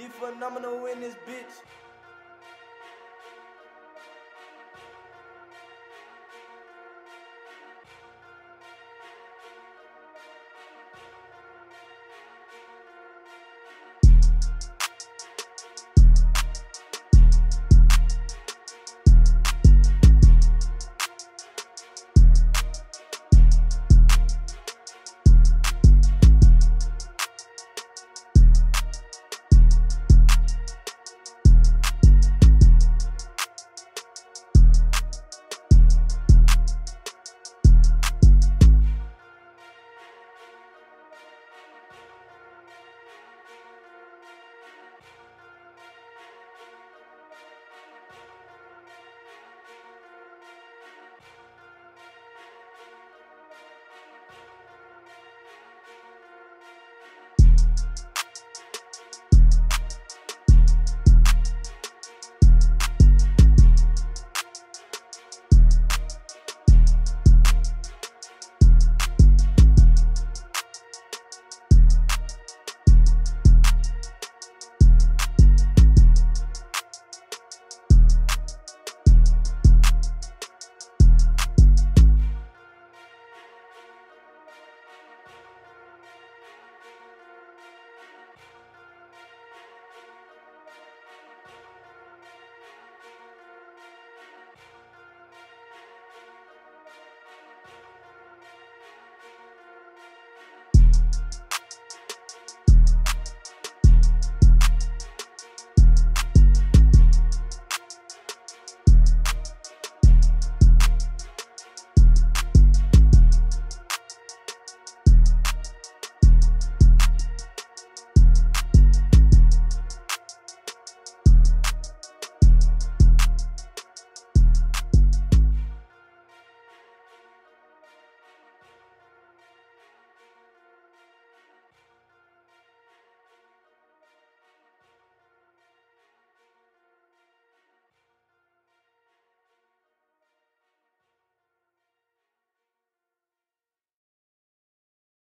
D phenomenal in this bitch.